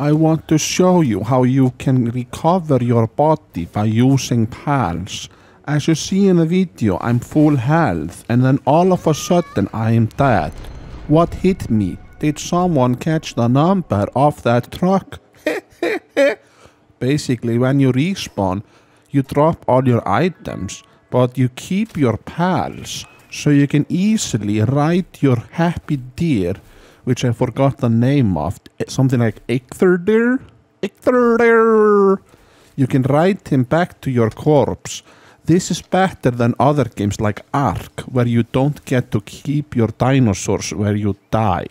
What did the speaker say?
I want to show you how you can recover your body by using pals. As you see in the video, I'm full health, and then all of a sudden I am dead. What hit me? Did someone catch the number of that truck? Basically, when you respawn, you drop all your items, but you keep your pals, so you can easily ride your happy deer, which I forgot the name of, eh, something like Eikthyrdeer? Eikthyrdeer! You can ride him back to your corpse. This is better than other games like Ark, where you don't get to keep your dinosaurs where you die.